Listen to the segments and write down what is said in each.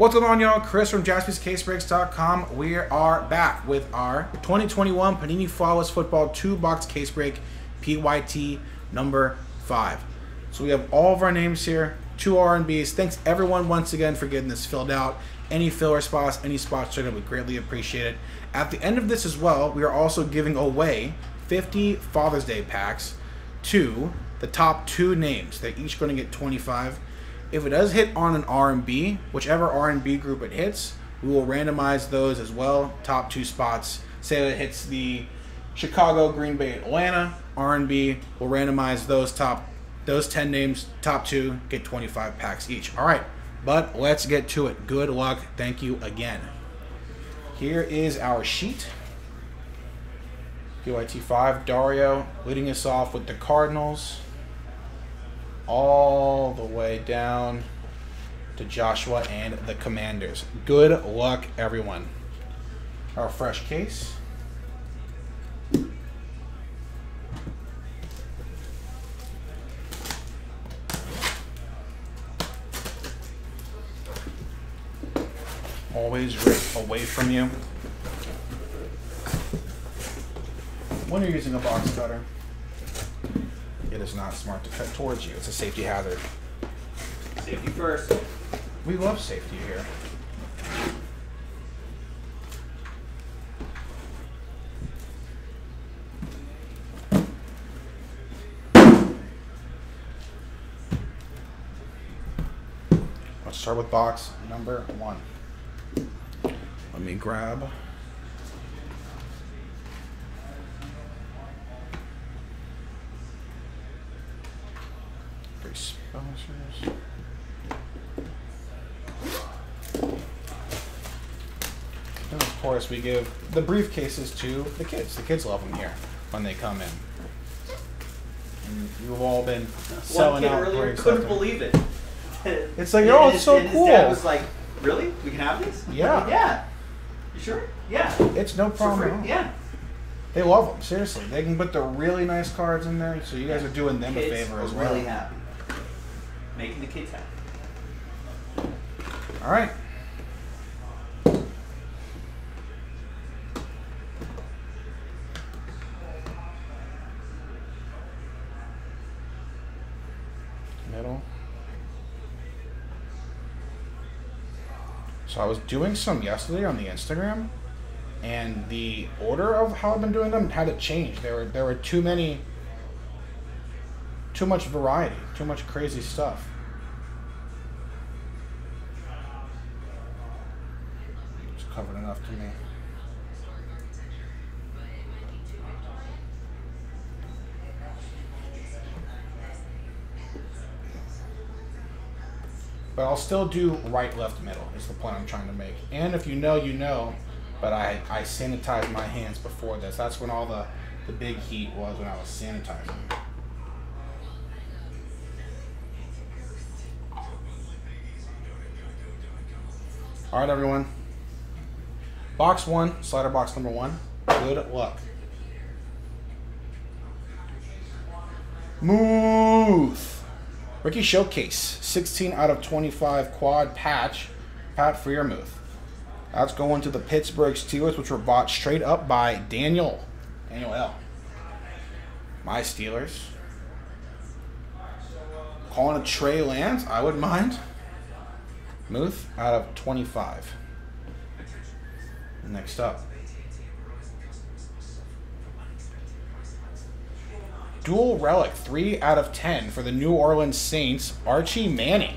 What's going on, y'all? Chris from jaspyscasebreaks.com. We are back with our 2021 Panini Flawless Football 2-box case break PYT number 5. So we have all of our names here, two R&Bs. Thanks everyone once again for getting this filled out. Any filler spots, any spots triggered, we greatly appreciate it. At the end of this as well, we are also giving away 50 Father's Day packs to the top two names. They're each going to get 25. If it does hit on an R&B, whichever R&B group it hits, we will randomize those as well. Top two spots. Say it hits the Chicago, Green Bay, Atlanta R&B. We'll randomize those top those 10 names. Top two get 25 packs each. All right, but let's get to it. Good luck. Thank you again. Here is our sheet. PYT5, Dario leading us off with the Cardinals all the way down to Joshua and the Commanders. Good luck, everyone. Our fresh case. Always rip away from you. When you're using a box cutter. It is not smart to cut towards you. It's a safety hazard. Safety first. We love safety here. Let's start with box number one. Let me grab Free And of course, we give the briefcases to the kids. The kids love them here when they come in. And you've all been One selling kid out earlier couldn't believe it. It's like, oh, it's so and His dad cool. was like, "Really? We can have these?" Yeah. Yeah. You sure? Yeah. It's no problem. free? at all. Yeah. They love them. Seriously, they can put the really nice cards in there. So you guys are doing them kids a favor as well. really happy. Making the kids happy. All right. Middle. So I was doing some yesterday on the Instagram, and the order of how I've been doing them had to change. There were there were too many, too much variety, too much crazy stuff. It's covered enough to me. But I'll still do right, left, middle is the point I'm trying to make. And if you know, you know. But I, I sanitized my hands before this. That's when all the, the big heat was when I was sanitizing. All right, everyone. Box one, slider box number one. Good luck. Move. Ricky Showcase, 16 out of 25 quad patch, Pat Freiermuth. That's going to the Pittsburgh Steelers, which were bought straight up by Daniel. Daniel L. My Steelers. Calling a Trey Lance, I wouldn't mind. Muth out of 25. Next up. Dual relic, 3 out of 10 for the New Orleans Saints, Archie Manning.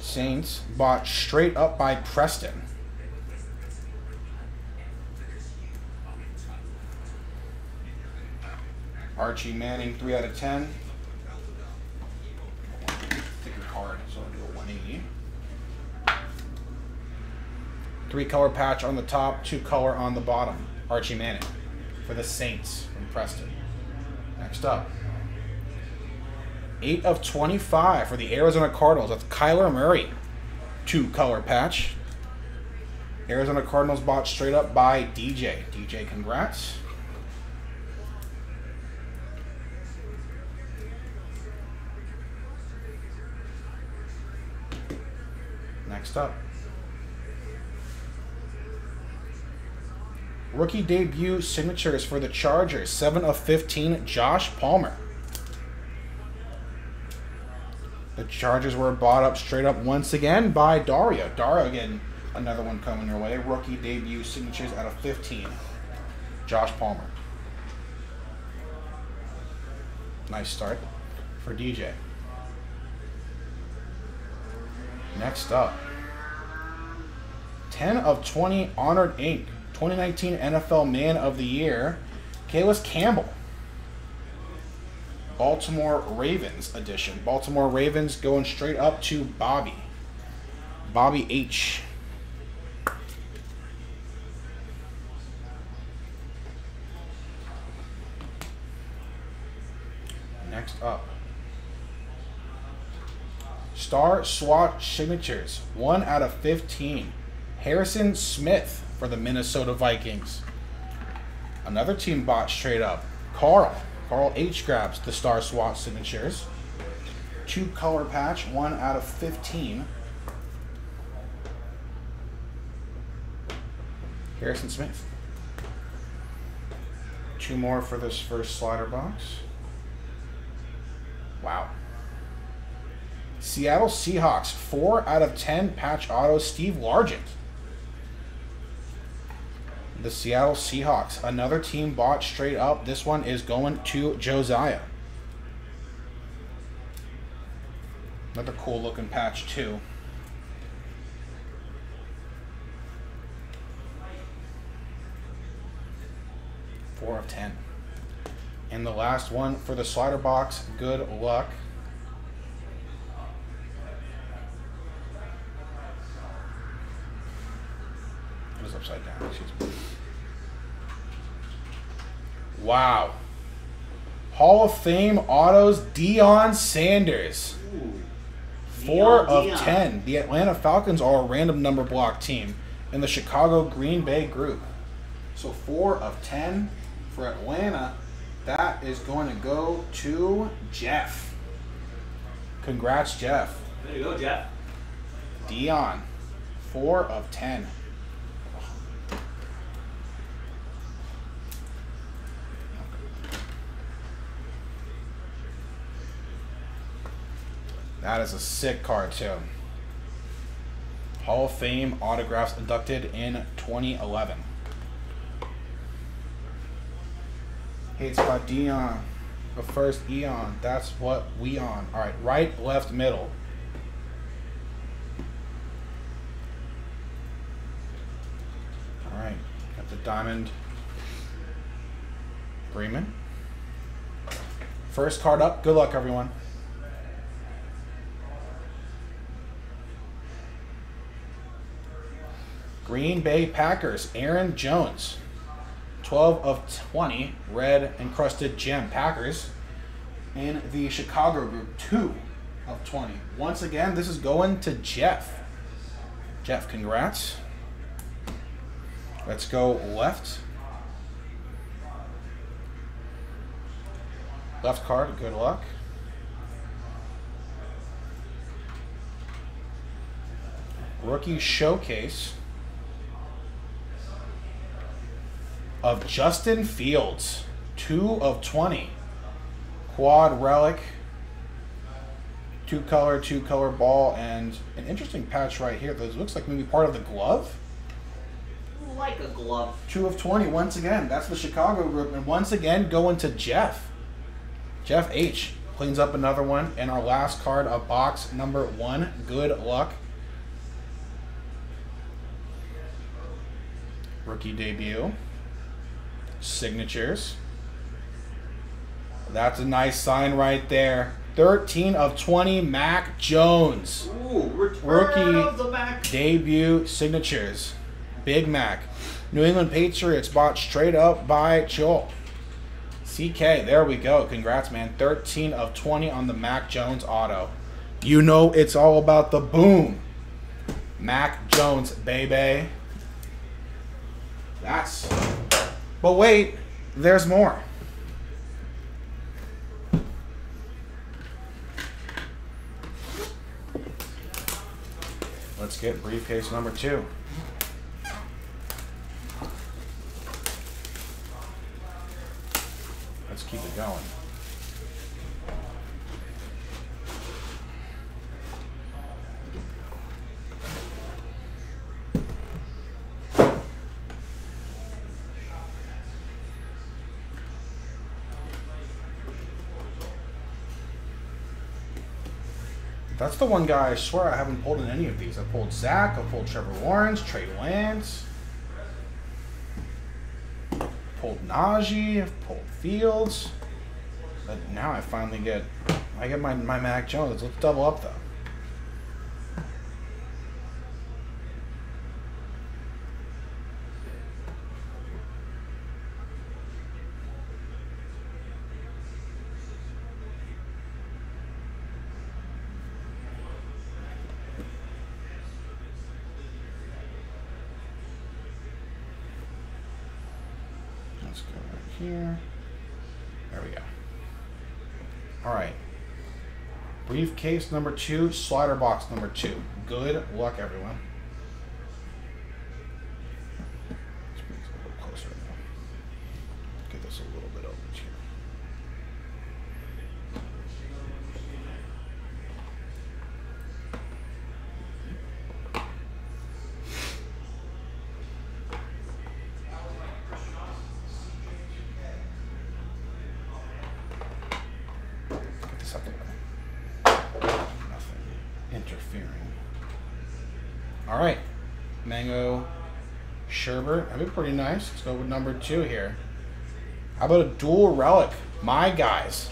Saints bought straight up by Preston. Archie Manning, 3 out of 10. Card, so I'll do a 180. Three color patch on the top, two color on the bottom. Archie Manning for the Saints from Preston. Next up. 8 of 25 for the Arizona Cardinals. That's Kyler Murray. Two color patch. Arizona Cardinals bought straight up by DJ. DJ, congrats. Next up. Rookie debut signatures for the Chargers. 7 of 15, Josh Palmer. The Chargers were bought up straight up once again by Dario. Dario again, another one coming your way. Rookie debut signatures out of 15, Josh Palmer. Nice start for DJ. Next up, 10 of 20 Honored Inc. 2019 NFL Man of the Year, Calais Campbell. Baltimore Ravens edition. Baltimore Ravens going straight up to Bobby. Bobby H. Next up. Star Swatch Signatures. 1 out of 15. Harrison Smith for the Minnesota Vikings. Another team bought straight up. Carl. Carl H grabs the Star Swatch Signatures. Two color patch. 1 out of 15. Harrison Smith. Two more for this first slider box. Wow. Seattle Seahawks, 4 out of 10 patch auto, Steve Largent. The Seattle Seahawks, another team bought straight up. This one is going to Josiah. Another cool looking patch, too. Four of ten. And the last one for the slider box, good luck. It is upside down, excuse me. Wow. Hall of Fame autos, Deion Sanders. Ooh. Four Deion, of Deion. ten. The Atlanta Falcons are a random number block team in the Chicago Green Bay group. So four of ten for Atlanta. That is going to go to Jeff. Congrats, Jeff. There you go, Jeff. Deion. Four of ten. That is a sick card too. Hall of Fame autographs inducted in 2011. Hey, it's by Deion. The first Eon. That's what we on. All right, right, left, middle. All right, got the diamond Freeman. First card up. Good luck, everyone. Green Bay Packers, Aaron Jones. 12 of 20, red encrusted gem Packers. In the Chicago group, 2 of 20. Once again, this is going to Jeff. Jeff, congrats. Let's go left. Left card, good luck. Rookie showcase of Justin Fields, 2 of 20. Quad relic, two color, two color ball, and an interesting patch right here. This looks like maybe part of the glove. Like a glove. Two of 20 once again. That's the Chicago group. And once again, going to Jeff. Jeff H. cleans up another one. And our last card of box number one. Good luck. Rookie debut. Signatures. That's a nice sign right there. 13 of 20, Mac Jones. Ooh, Rookie of the Mac. Debut signatures. Big Mac. New England Patriots bought straight up by Joel. CK, there we go. Congrats, man. 13 of 20 on the Mac Jones auto. You know it's all about the boom. Mac Jones, baby. That's. But wait, there's more. Let's get briefcase number two. Let's keep it going. That's the one guy I swear I haven't pulled in any of these. I pulled Zach, I pulled Trevor Lawrence, Trey Lance, pulled Najee, I've pulled Fields. But now I finally get I get my, my Mac Jones. Let's double up though. Let's go right here. There we go. All right. Briefcase number two, slider box number two. Good luck, everyone. Let's bring this a little closer now. Get this a little bit over here. Get this up the way. Nothing interfering. All right. Mango sherbet. That'd be pretty nice. Let's go with number two here. How about a dual relic? My guys.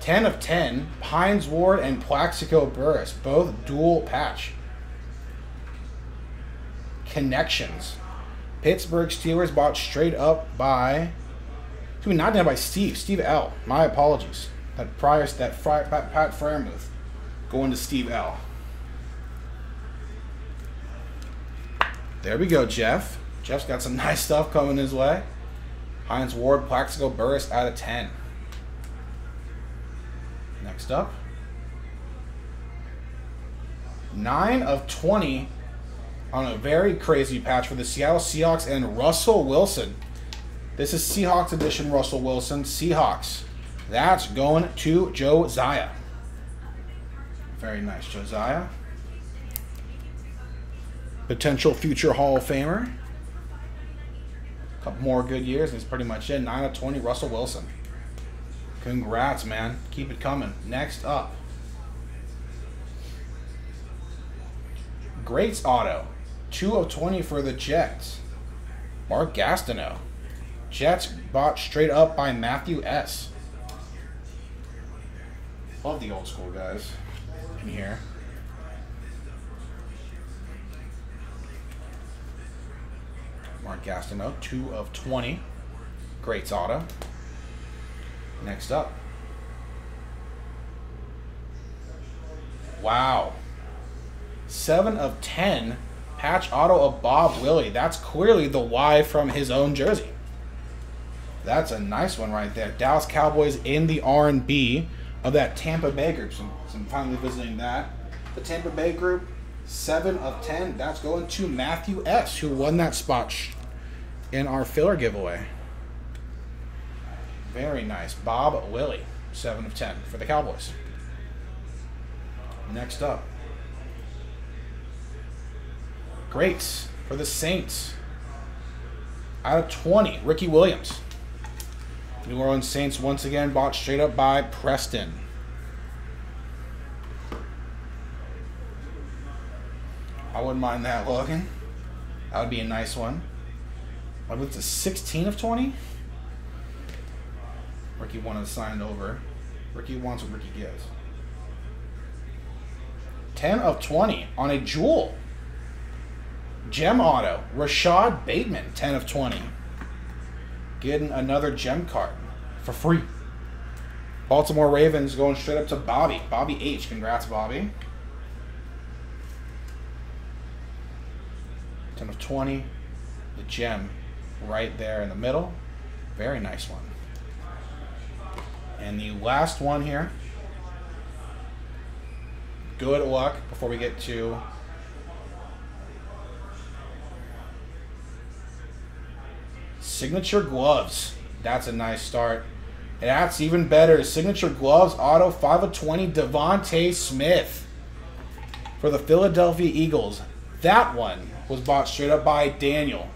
10 of 10. Hines Ward and Plaxico Burress. Both dual patch. Connections. Pittsburgh Steelers bought straight up by. Excuse me, not down by Steve. Steve L. My apologies. That prior that Pat, Freiermuth going to Steve L. There we go, Jeff. Jeff's got some nice stuff coming his way. Hines Ward, Plaxico Burress out of 10. Next up. 9 of 20 on a very crazy patch for the Seattle Seahawks and Russell Wilson. This is Seahawks edition Russell Wilson. Seahawks. That's going to Josiah. Very nice, Josiah. Potential future Hall of Famer. A Couple more good years, and he's pretty much it. 9 of 20, Russell Wilson. Congrats, man. Keep it coming. Next up. Greats Auto. 2 of 20 for the Jets. Mark Gastineau. Jets bought straight up by Matthew S. Love the old school guys in here. Mark Gastineau, 2 of 20. Greats Auto. Next up. Wow. 7 of 10. Patch auto of Bob Lilly. That's clearly the Y from his own jersey. That's a nice one right there. Dallas Cowboys in the R&B of that Tampa Bay group. So, so I'm finally visiting that. The Tampa Bay group, 7 of 10. That's going to Matthew S., who won that spot in our filler giveaway. Very nice. Bob Lilly, 7 of 10 for the Cowboys. Next up. Greats for the Saints. Out of 20, Ricky Williams. New Orleans Saints once again bought straight up by Preston. I wouldn't mind that, Logan. That would be a nice one. What was it, 16 of 20? Ricky wanted to sign over. Ricky wants what Ricky gives. 10 of 20 on a jewel. Gem auto. Rashod Bateman, 10 of 20. Getting another gem card for free. Baltimore Ravens going straight up to Bobby. Bobby H. Congrats, Bobby. 10 of 20. The gem right there in the middle. Very nice one. And the last one here. Good luck before we get to signature gloves. That's a nice start. And that's even better. Signature gloves, auto 5 of 20, DeVonta Smith for the Philadelphia Eagles. That one was bought straight up by Daniel.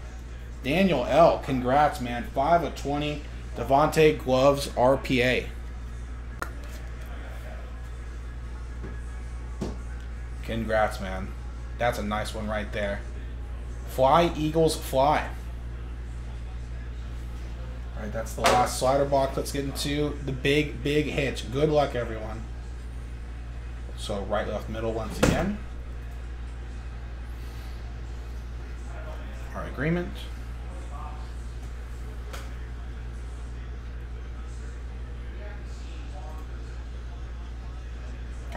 Daniel L. Congrats, man. 5 of 20, DeVonta Gloves RPA. Congrats, man. That's a nice one right there. Fly, Eagles, fly. All right, that's the last slider box. Let's get into the big, big hits. Good luck, everyone. So right, left, middle once again. Our agreement.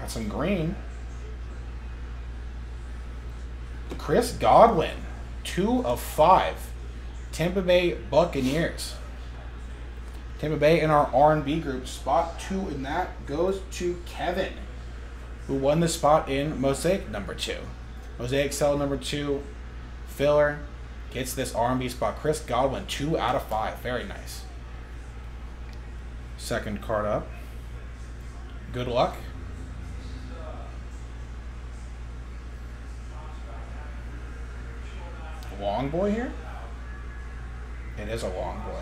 Some green. Chris Godwin, two of five. Tampa Bay Buccaneers. Tampa Bay in our R&B group. Spot two in that goes to Kevin, who won the spot in Mosaic number two. Mosaic cell number two, filler, gets this R&B spot. Chris Godwin, two out of five. Very nice. Second card up. Good luck. Long boy here? It is a long boy.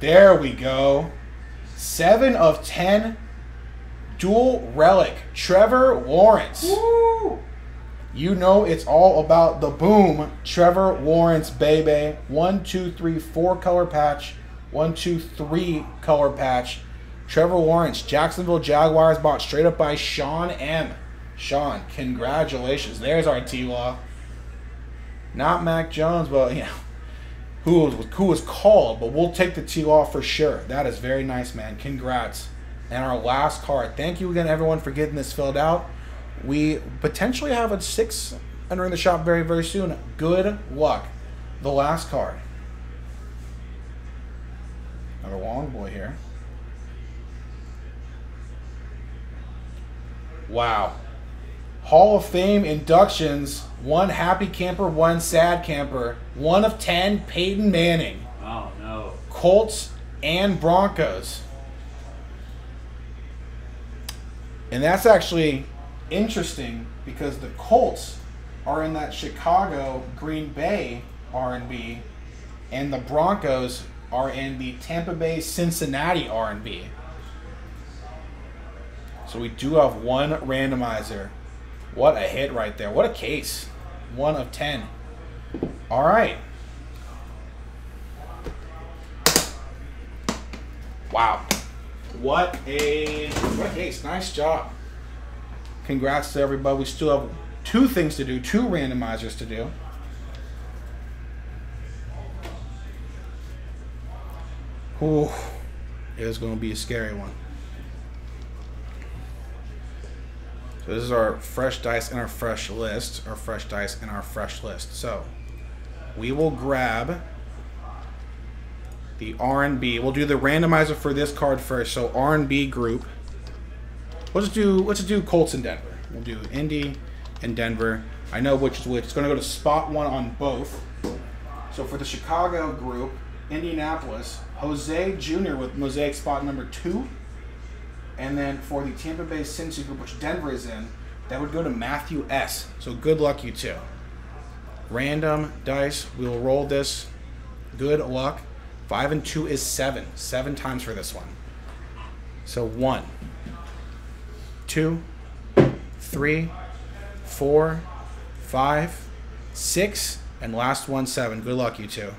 There we go. Seven of ten. Dual relic. Trevor Lawrence. Woo! You know it's all about the boom. Trevor Lawrence, baby. One, two, three, four color patch. One, two, three color patch. Trevor Lawrence, Jacksonville Jaguars, bought straight up by Sean M. Sean, congratulations. There's our T Law. Not Mac Jones, but you know, who was who was called, but we'll take the T Law for sure. That is very nice, man. Congrats. And our last card. Thank you again, everyone, for getting this filled out. We potentially have a six entering the shop very, very soon. Good luck. The last card. Another long boy here. Wow. Hall of Fame inductions. One happy camper, one sad camper. One of ten, Peyton Manning. Oh no. Colts and Broncos. And that's actually interesting because the Colts are in that Chicago Green Bay R&B and the Broncos are in the Tampa Bay Cincinnati R&B. So we do have one randomizer. What a hit right there. What a case. One of 10. All right. Wow. What a what a case. Nice job. Congrats to everybody. We still have two things to do, two randomizers to do. Ooh, it is going to be a scary one. So this is our fresh dice and our fresh list, our fresh dice and our fresh list. So we will grab the R&B. We'll do the randomizer for this card first. So R&B group. Let's do let's do Colts and Denver. We'll do Indy and Denver. I know which is which. It's going to go to spot one on both. So for the Chicago group, Indianapolis, Jose Jr. with Mosaic spot number two. And then for the Tampa Bay Cincy group, which Denver is in, that would go to Matthew S. So good luck, you two. Random dice. We will roll this. Good luck. Five and two is seven. Seven times for this one. So one, two, three, four, five, six, and last one, seven. Good luck, you two.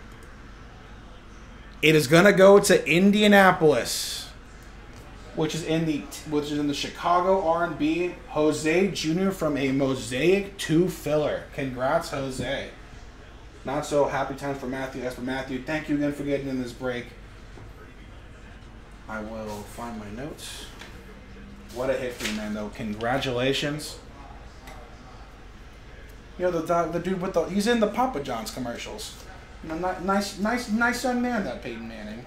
It is gonna go to Indianapolis which is in the which is in the Chicago R&B. Jose Jr. from a Mosaic 2 filler. Congrats, Jose. Not so happy times for Matthew. As for Matthew, thank you again for getting in this break. I will find my notes. What a hit for you, man! Though, congratulations. You know the the dude with the he's in the Papa John's commercials. Nice, nice, nice young man, that Peyton Manning.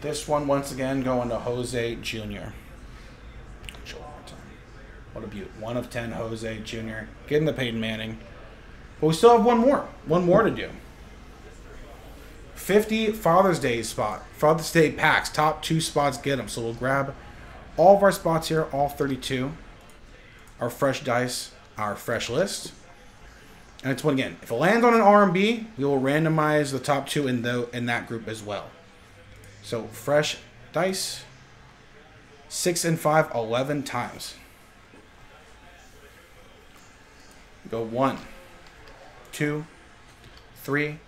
This one, once again, going to Jose Jr. What a beaut. One of 10, Jose Jr. Getting the Peyton Manning. But we still have one more. One more to do. 50 Father's Day spot. Father's Day packs. Top two spots get them. So we'll grab all of our spots here, all 32. Our fresh dice, our fresh list. And it's one again. If it lands on an RMB, we will randomize the top two in the in that group as well. So fresh dice, six and five, 11 times. Go one, two, three,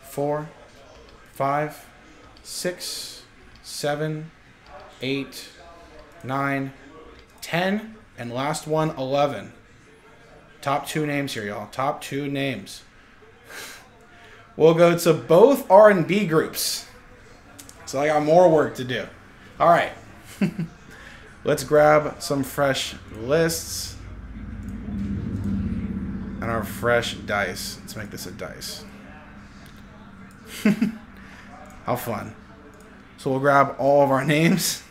four, five, six, seven, eight, nine, ten, and last one, 11. Top two names here, y'all. Top two names. we'll go to both R and B groups. So I got more work to do. All right. Let's grab some fresh lists and our fresh dice. Let's make this a dice. How fun. So we'll grab all of our names.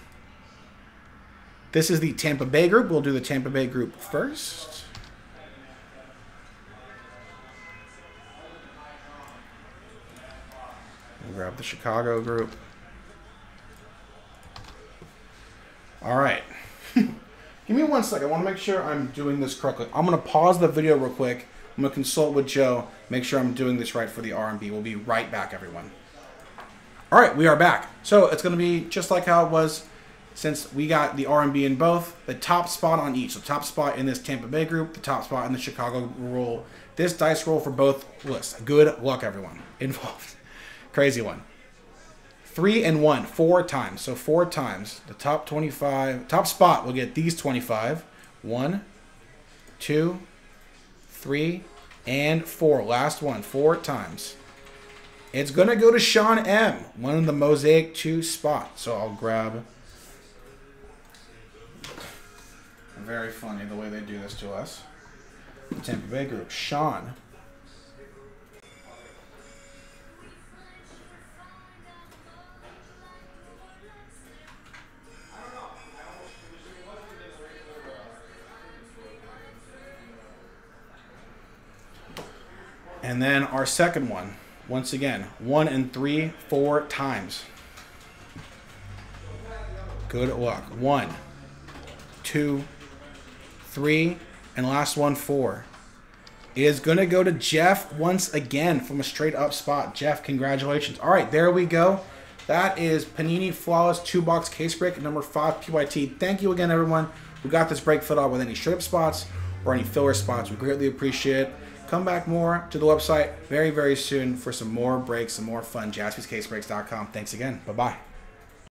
This is the Tampa Bay group. We'll do the Tampa Bay group first. We'll grab the Chicago group. All right. Give me one second. I want to make sure I'm doing this correctly. I'm going to pause the video real quick. I'm going to consult with Joe, make sure I'm doing this right for the RMB. We'll be right back, everyone. All right, we are back. So it's going to be just like how it was since we got the RMB in both, the top spot on each. So top spot in this Tampa Bay group, the top spot in the Chicago roll. This dice roll for both lists. Good luck, everyone involved. Crazy one three and one, four times. So four times. The top 25, top spot will get these 25. One, two, three, and four. Last one, four times. It's going to go to Sean M, one of the Mosaic 2 spot. So I'll grab. Very funny the way they do this to us. The Tampa Bay group. Sean And then our second one, once again, one and three, four times. Good luck. One, two, three, and last one, four. It is going to go to Jeff once again from a straight up spot. Jeff, congratulations. All right, there we go. That is Panini Flawless two box case break number five PYT. Thank you again, everyone We got this break filled out with any straight up spots or any filler spots. We greatly appreciate it come back more to the website very, very soon for some more breaks, some more fun. JaspysCaseBreaks.com. Thanks again. Bye bye.